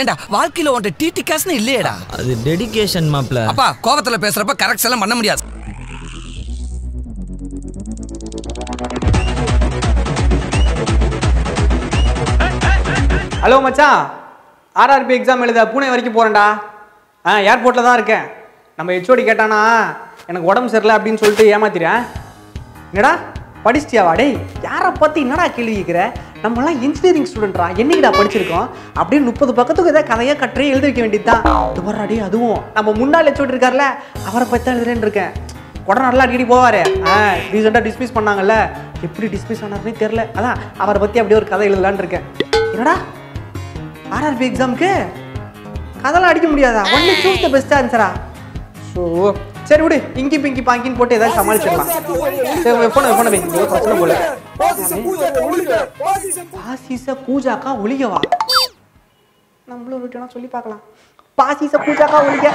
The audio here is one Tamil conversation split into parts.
ஏண்டா வாழ்க்கையில உன்ட்ட டிடி காசுன்னு இல்லையேடா. அது டெடிகேஷன் மாப்ள. அப்பா கோவத்துல பேசுறப்ப கரெக்ட் எல்லாம் பண்ண முடியாது. ஹலோ மச்சான். ஆர்ஆர்பி எக்ஸாம் எழுத பூனே வரைக்கும் போகிறேன்டா ஆ ஏர்போர்ட்டில் தான் இருக்கேன். நம்ம ஹெச்ஓடி கேட்டானா எனக்கு உடம்பு சரியில்லை அப்படின்னு சொல்லிட்டு ஏமாத்திடுறேன் என்னடா படிச்சிட்டியாவா? டேய் யாரை பற்றி என்னடா கேள்வி கேட்குற நம்மலாம் இன்ஜினியரிங் ஸ்டூடெண்ட்ரா என்னைக்குடா படிச்சிருக்கோம்? அப்படியே முப்பது பக்கத்துக்கு ஏதாவது கதையாக கட்டுறே எழுதி வைக்க வேண்டியது தான் இது அதுவும். நம்ம முன்னாள் ஹெச்ஓடி இருக்கார்ல அவரை பற்றி தான் எழுதுறேன்னு இருக்கேன். உடனே நல்லா அடிக்கடி போவார். ஆ ரீசெண்டாக டிஸ்மிஸ் பண்ணாங்கல்ல. எப்படி டிஸ்மிஸ் ஆனார்னே தெரில அதான் அவரை பற்றி அப்படியே ஒரு கதை எழுதலான்னு இருக்கேன். என்னடா? ஆர்ஆர்பி எக்ஸாமுக்கு கதெல்லாம் அடிக்க முடியாதா? ஒன்லி சூஸ் த பெஸ்ட் ஆன்சரா ஸோ சரி விடு இங்கி பிங்கி பாங்கின்னு போட்டு ஏதாவது சமாளிச்சிடலாம். சரி போன போன வைங்க பிரச்சனை போல பாசிச பூஜாக்கா ஒளிகவா நம்மளும் விட்டோம்னா சொல்லி பார்க்கலாம். பாசிச பூஜாக்கா ஒளிக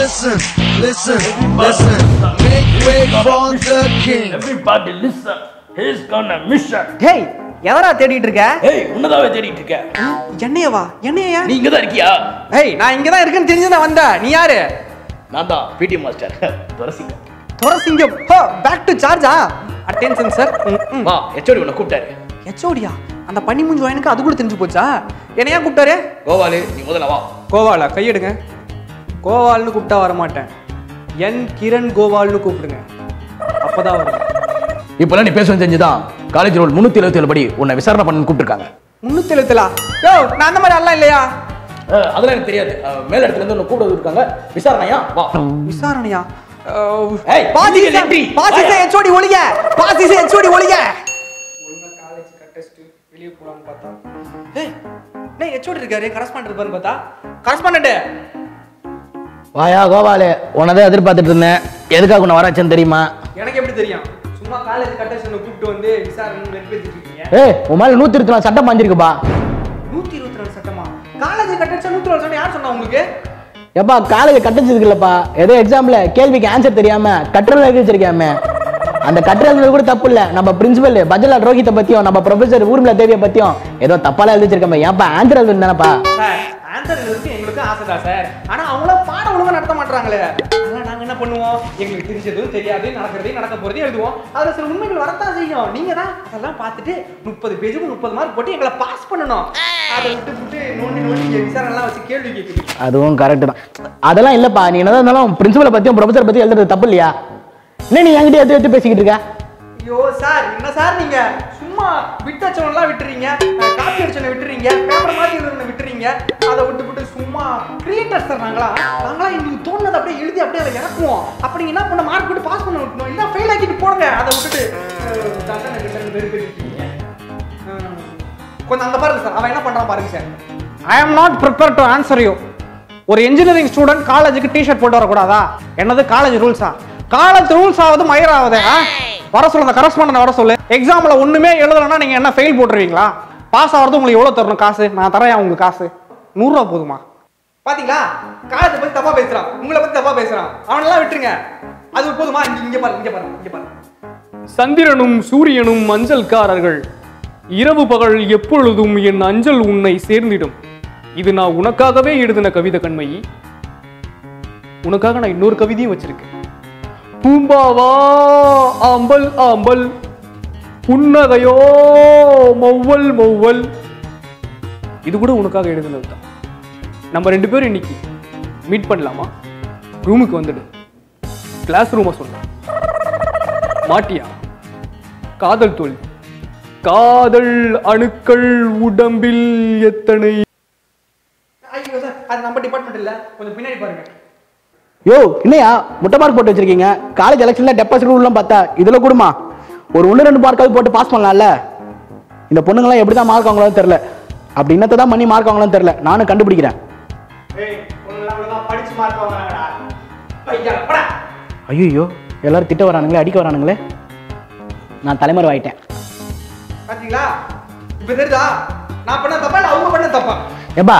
Listen, listen, listen. Make way for the king. Everybody listen. He's gonna mission. Hey எவரா தேடிட்டு இருக்க? ஏய் உன்னதாவே தேடிட்டு இருக்க. என்னையவா? என்னையா? நீ இங்க தான் இருக்கியா? ஹேய் நான் இங்க தான் இருக்கேன்னு தெரிஞ்சு நான் வந்தேன். நீ யாரு? நான் தான் பிடி மாஸ்டர் துரசிங்க. துரசிங்கம் ஹோ back to Sharjah attention sir வா எச்சோடி உன்னை கூப்பிட்டாரு. ஹெச்ஓடியா அந்த பனி முஞ்சு எனக்கு அது கூட தெரிஞ்சு போச்சா? என்னையா கூப்பிட்டாரு? கோவாலு நீ முதல்ல வா. கோவாலா? கையெடுங்க. கோவால்னு கூப்பிட்டா வர மாட்டேன் என் கிரண் கோவால்னு கூப்பிடுங்க. அப்பதான் வரும். இப்பெல்லாம் நீ பேச செஞ்சுதான் காலேஜ் ரூல் முன்னூத்தி எழுபத்தி ஏழு படி உன்னை விசாரணை பண்ணு கூப்பிட்டுருக்காங்க. முன்னூத்தி எழுத்துல யோ நான் அந்த மாதிரி எல்லாம் இல்லையா? அதெல்லாம் எனக்கு தெரியாது. மேல இடத்துல இருந்து கூப்பிட இருக்காங்க. விசாரணையா? வா. விசாரணையா? வாயா. ஹெச்ஓடி ஒளிக பாசிச ஹெச்ஓடி ஒளிக காலேஜ் கட்டஸ்ட் வெளிய போலாம்னு பார்த்தா. ஏய் டேய் ஹெச்ஓடி இருக்காரு? கரஸ்பாண்டன்ட் இருப்பாருன்னு பார்த்தா. கரஸ்பாண்டன்ட் வாயா கோவாலு உன்னதான் எதிர்பார்த்துட்டு இருந்தேன். எதுக்காக உன்னை வராச்சேன்னு தெரியுமா? எனக்கு எப்படி தெரியும்? சும்மா காலேஜ் கட்டஸ்ட் கூப்பிட்டு வந்து விசாரணை வெறுப்பேத்திட்டு இருக்கீங்க. ஏய் உன் மேல நூத்தி இருபத்தி நாலு சட்டம் பாஞ்சிருக்குப்பா. காலேஜ் கட்டடிச்சா நூத்தி இருபது சட்டம் யார் சொன்னா உங்களுக்கு? எப்பா காலேஜ் கட்டச்சதுக்கு இல்லப்பா ஏதோ எக்ஸாம்ல கேள்விக்கு ஆன்சர் தெரியாம கட்டுரை வச்சிருக்காம அந்த கட்டுரை கூட தப்பு இல்ல நம்ம பிரின்சிபல் பஜலால் ரோஹித்தை பத்தியும் நம்ம ப்ரொஃபசர் ஊர்மிளா தேவியை பத்தியும் ஏதோ தப்பாலாம் எழுதி வச்சிருக்கோம் ஏன்ப்பா ஆன்சர் எழுதுனாப்பா சார் ஆன்சர் எழுதுறதுக்கு எங்களுக்கு ஆசை தான் சார். ஆனா அவங்கள பாடம் ஒழுங்கா நடத்த மாட்டாங்களே பண்ணுவோம். எங்களுக்கு தெரிஞ்சதும் தெரியாது நடக்கிறதையும் நடக்க போறதையும் எழுதுவோம். அதுல சில உண்மைகள் வரத்தான் செய்யும். நீங்க தான் அதெல்லாம் பார்த்துட்டு முப்பது பேஜுக்கு முப்பது மார்க் போட்டு எங்களை பாஸ் பண்ணணும். அதை விட்டு விட்டு நோண்டி நோண்டி இங்க விசாரணை எல்லாம் வச்சு கேள்வி கேட்குறீங்க. அதுவும் கரெக்ட் தான். அதெல்லாம் இல்லப்பா. நீ என்னதான் இருந்தாலும் பிரின்சிபலை பத்தியும் ப்ரொஃபசர் பத்தியும் எழுதுறது தப்பு இல்லையா? என்ன நீ என்கிட்ட எடுத்து எடுத்து பேசிக்கிட்டு இருக்க? ஐயோ சார் என்ன சார் நீங்க? சும்மா விட்டச்சவனெல்லாம் விட்டுறீங்க. காப்பி அடிச்சவனை விட்டுறீங்க. பேப்பர் மாத்தி விட்டுறீங்க. அதை விட்டு விட்டு சும்மா கிரியேட்டர்ஸ் சார் நாங்களா? நாங்களா எங்களுக்கு தோணுனதை அப்படியே எழுதி அப்படியே அப்ப நீங்க என்ன பண்ண மார்க் விட்டு பாஸ் பண்ண விட்டணும் இல்ல ஃபெயில் ஆக்கிட்டு போடுங்க. அதை விட்டுட்டு கொஞ்சம் அந்த பாருங்க சார். அவன் என்ன பண்றான் பாருங்க sir. I am not prepare to answer you ஒரு இன்ஜினியரிங் ஸ்டூடெண்ட் காலேஜுக்கு டிஷர்ட் போட்டு வரக்கூடாதா? என்னது காலேஜ் ரூல்ஸா காலேஜ் ரூல்ஸ் ஆகுது மயர் ஆகுது வர வர சொல்லுங்க கரஸ்பாண்டன் வர சொல்லு. எக்ஸாம்ல ஒண்ணுமே எழுதலைன்னா நீங்க என்ன ஃபெயில் போட்டுருவீங்களா? பாஸ் ஆகிறது உங்களுக்கு எவ்வளவு தரணும் காசு? நான் தரேன் உங்களுக்கு காசு. நூறுரூவா போதுமா? பாத்தீங்களா? காலத்தை பத்தி தப்பா பேசுறான். உங்களை பத்தி தப்பா பேசுறான். அவனெல்லாம் விட்டுருங்க. அது போதுமா? இங்க இங்க பாருங்க இங்க பாருங்க இங்க பாருங்க சந்திரனும் சூரியனும் அஞ்சல்காரர்கள். இரவு பகல் எப்பொழுதும் என் அஞ்சல் உன்னை சேர்ந்திடும். இது நான் உனக்காகவே எழுதின கவிதை கண்மை. உனக்காக நான் இன்னொரு கவிதையும் வச்சிருக்கேன். பூம்பாவா ஆம்பல் ஆம்பல். புன்னகையோ மௌவல் மொவ்வல் இது கூட உனக்காக எழுதினது தான். நம்ம ரெண்டு பேரும் இன்னைக்கு மீட் பண்ணலாமா? ரூமுக்கு வந்துடு. கிளாஸ் ரூமை சொல்ல. மாட்டியா? காதல் தோல்வி காதல் அணுக்கள் உடம்பில் எத்தனை? ஐயோ சார் அது நம்ம டிபார்ட்மெண்ட் இல்ல. கொஞ்சம் பின்னாடி பாருங்க. யோ என்னையா? முட்டை மார்க் போட்டு வச்சிருக்கீங்க. காலேஜ் எலெக்ஷன்ல டெபாசிட் ரூல்லாம் பார்த்தா இதுல கூடுமா? ஒரு ஒன்று ரெண்டு மார்க்காவது போட்டு பாஸ் பண்ணலாம்ல. இந்த பொண்ணுங்களாம் எப்படி தான் மார்க் வாங்கலாம்னு தெரியல. அப்படி என்னத்தை தான் பண்ணி மார்க் வாங்கலாம்னு தெரியல. நானும் கண்டுபிடிக்கிறேன். ஐயோ எல்லாரும் திட்ட வரானுங்களே அடிக்க வரானுங்களே. நான் தலைமறை ஆயிட்டேன். பாத்தீங்களா? இப்ப தெரியுதா? நான் பண்ண தப்பா இல்ல அவங்க பண்ண தப்பா? ஏப்பா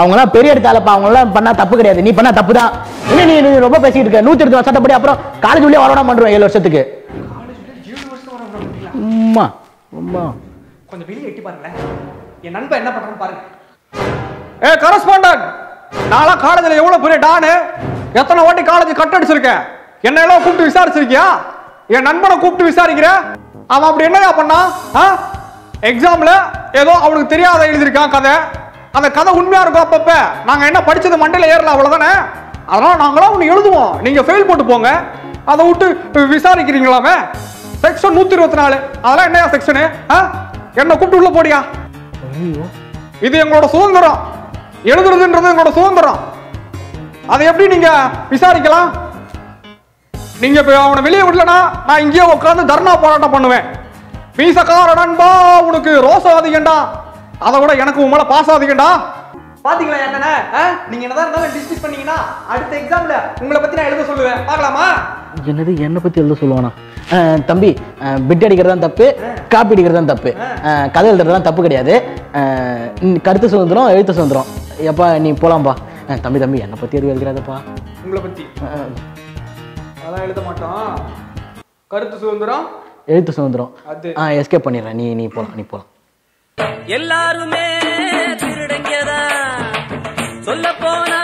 அவங்களாம் பெரிய எடுத்தாலப்பா அவங்களாம் பண்ணா தப்பு கிடையாது. நீ பண்ணா தப்பு தான். என்ன நீ நீ ரொம்ப பேசிட்டு இருக்க? நூத்தி இருபது சட்டப்படி அப்புறம் காலேஜ் உள்ளே வரவிட பண்றோம் ஏழு வருஷத்துக்கு? உம்மா உம்மா கொஞ்சம் வெளியே எட்டி பாருங்களேன். என் நண்பன் என்ன பண்றான்னு பாருங்க. ஏ கரஸ்பாண்டன்ட் நான்லாம் காலேஜில் எவ்வளோ பெரிய டானு? எத்தனை வாட்டி காலேஜ் கட் அடிச்சிருக்கேன் என்ன எல்லாம் கூப்பிட்டு விசாரிச்சிருக்கியா? என் நண்பனை கூப்பிட்டு விசாரிக்கிற? அவன் அப்படி என்னையா பண்ணான் ஆ? எக்ஸாம்ல ஏதோ அவனுக்கு தெரியாத எழுதியிருக்கான் கதை. அந்த கதை உண்மையா இருக்கும் அப்பப்ப. நாங்க என்ன படிச்சது மண்டையில ஏறல அவ்வளவுதானே? அதனால நாங்களாம் ஒன்று எழுதுவோம். நீங்க ஃபெயில் போட்டு போங்க. அதை விட்டு விசாரிக்கிறீங்களாமே? செக்ஷன் நூத்தி இருபத்தி நாலு அதெல்லாம் என்னையா செக்ஷனு என்ன கூப்பிட்டு உள்ள போடியா? இது எங்களோட சுதந்திரம். எழுதுறதுன்றது எங்களோட சுதந்திரம். அதை எப்படி நீங்க விசாரிக்கலாம்? நீங்க இப்ப அவனை வெளியே விடலனா நான் இங்கேயே உட்கார்ந்து தர்ணா போராட்டம் பண்ணுவேன். மீசக்கார நண்பா உனக்கு ரோசம் அதிகண்டா அதை விட எனக்கு உன் மேல பாசம் அதிகண்டா பாத்தீங்களா என்னண்ணே நீங்க என்னதான் இருந்தாலும் டிஸ்மிஸ் பண்ணீங்கன்னா அடுத்த எக்ஸாம்ல உங்களை பத்தி நான் எழுத சொல்லுவேன். பார்க்கலாமா? என்னது என்னை பத்தி எழுத சொல்லுவானா? தம்பி பிட் அடிக்கிறது தான் தப்பு காப்பி அடிக்கிறது தான் தப்பு கதை எழுதுறதுலாம் தப்பு கிடையாது. கருத்து சுதந்திரம் எழுத்து சுதந்திரம். எப்பா நீ போலாம்பா. அஹ் தம்பி தம்பி என்னை பத்தி எதுவும் எழுதுறாதப்பா. உங்களை பத்தி? அஹ் அதெல்லாம் எழுத மாட்டோம் கருத்து சுதந்திரம்? எழுத்து சுதந்திரம். அது. ஆ எஸ்கேப் பண்ணிடுறேன். நீ நீ போலாம் நீ போலாம். எல்லாருமே திருடங்கதா? சொல்ல போனா